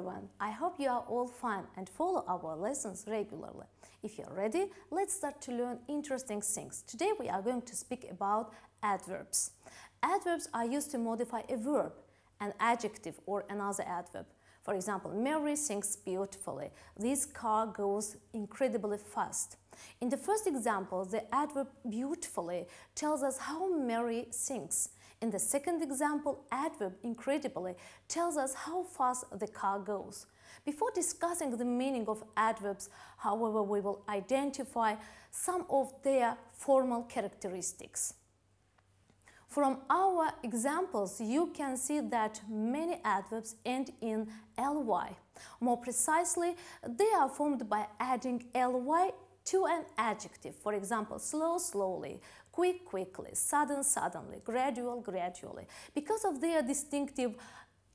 everyone, I hope you are all fine and follow our lessons regularly. If you're ready, let's start to learn interesting things. Today we are going to speak about adverbs. Adverbs are used to modify a verb, an adjective or another adverb. For example, Mary sings beautifully. This car goes incredibly fast. In the first example, the adverb beautifully tells us how Mary sings. In the second example, adverb incredibly tells us how fast the car goes. Before discussing the meaning of adverbs, however, we will identify some of their formal characteristics. From our examples, you can see that many adverbs end in ly. More precisely, they are formed by adding ly to an adjective. For example, slow, slowly, quick, quickly, sudden, suddenly, gradual, gradually. Because of their distinctive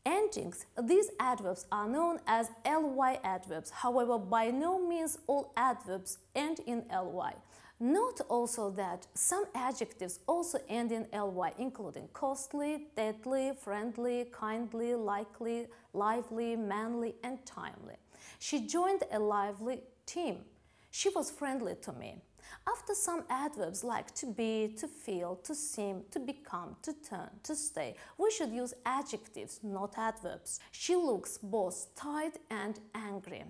endings, these adverbs are known as ly adverbs. However, by no means all adverbs end in ly. Note also that some adjectives also end in ly, including costly, deadly, friendly, kindly, likely, lively, manly, and timely. She joined a lively team. She was friendly to me. After some adverbs like to be, to feel, to seem, to become, to turn, to stay, we should use adjectives, not adverbs. She looks both tired and angry.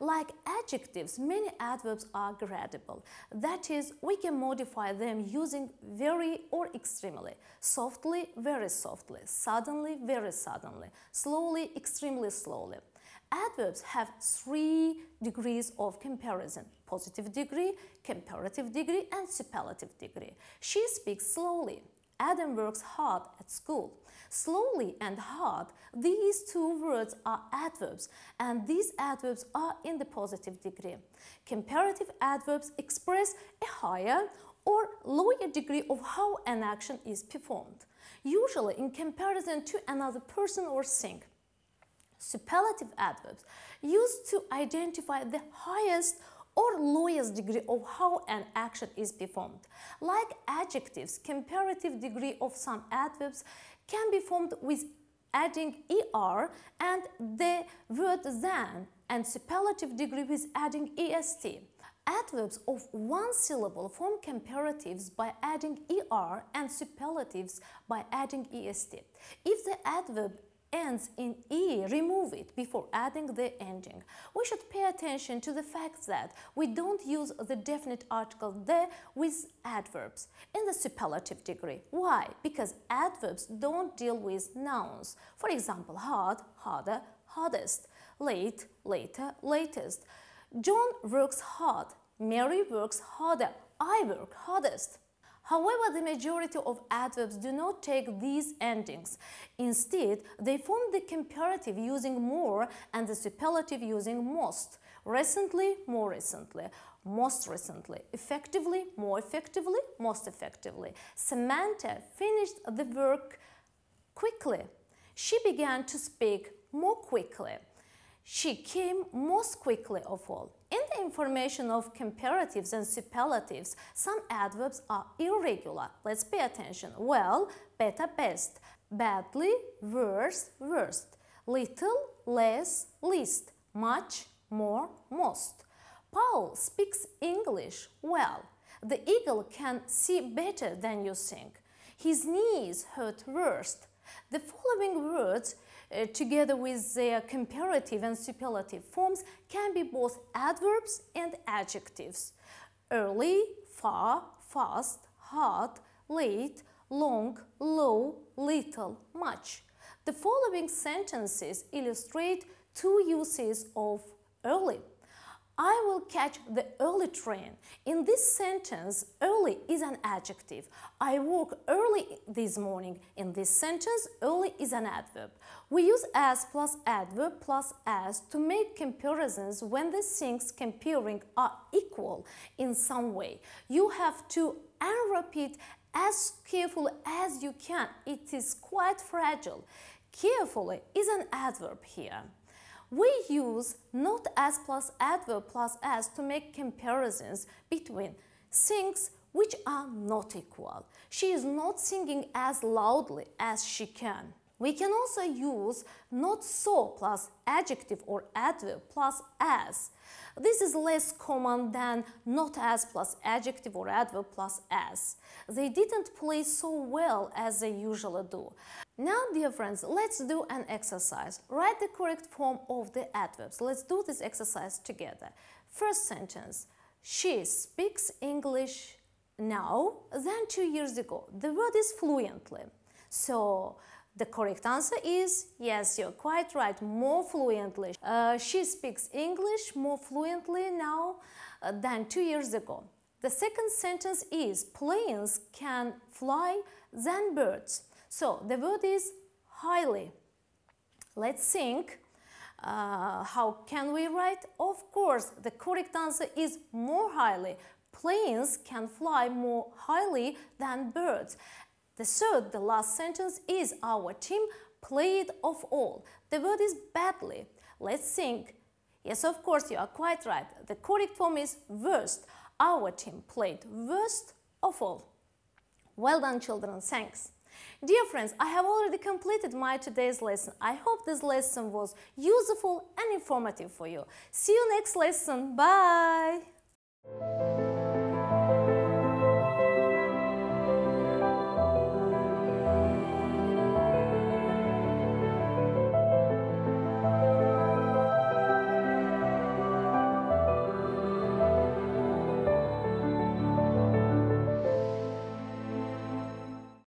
Like adjectives, many adverbs are gradable. That is, we can modify them using very or extremely, softly, very softly, suddenly, very suddenly, slowly, extremely slowly. Adverbs have three degrees of comparison, positive degree, comparative degree and superlative degree. She speaks slowly. Adam works hard at school. Slowly and hard, these two words are adverbs and these adverbs are in the positive degree. Comparative adverbs express a higher or lower degree of how an action is performed, usually in comparison to another person or thing superlative adverbs used to identify the highest or lowest degree of how an action is performed. Like adjectives, comparative degree of some adverbs can be formed with adding er and the word than and superlative degree with adding est. Adverbs of one syllable form comparatives by adding er and superlatives by adding est. If the adverb ends in e, remove it before adding the ending. We should pay attention to the fact that we don't use the definite article the with adverbs in the superlative degree. Why? Because adverbs don't deal with nouns. For example, hard, harder, hardest, late, later, latest. John works hard, Mary works harder, I work hardest. However, the majority of adverbs do not take these endings. Instead, they form the comparative using more and the superlative using most. Recently, more recently, most recently, effectively, more effectively, most effectively. Samantha finished the work quickly. She began to speak more quickly. She came most quickly of all. In the information of comparatives and superlatives, some adverbs are irregular. Let's pay attention. Well, better, best. Badly, worse, worst. Little, less, least. Much, more, most. Paul speaks English well. The eagle can see better than you think. His knees hurt worst. The following words uh, together with their comparative and superlative forms can be both adverbs and adjectives. Early, far, fast, hard, late, long, low, little, much. The following sentences illustrate two uses of early. I will catch the early train. In this sentence, early is an adjective. I woke early this morning. In this sentence, early is an adverb. We use as plus adverb plus as to make comparisons when the things comparing are equal in some way. You have to unwrap as carefully as you can. It is quite fragile. Carefully is an adverb here. We use not as plus adverb plus as to make comparisons between things which are not equal. She is not singing as loudly as she can. We can also use not so plus adjective or adverb plus as. This is less common than not as plus adjective or adverb plus as. They didn't play so well as they usually do. Now, dear friends, let's do an exercise. Write the correct form of the adverbs. Let's do this exercise together. First sentence, she speaks English now than two years ago. The word is fluently. So, the correct answer is yes, you're quite right, more fluently. Uh, she speaks English more fluently now uh, than two years ago. The second sentence is planes can fly than birds. So the word is highly. Let's think. Uh, how can we write? Of course, the correct answer is more highly. Planes can fly more highly than birds. The third, the last sentence is our team played of all. The word is badly. Let's think. Yes, of course, you are quite right. The correct form is worst. Our team played worst of all. Well done, children. Thanks. Dear friends, I have already completed my today's lesson. I hope this lesson was useful and informative for you. See you next lesson. Bye!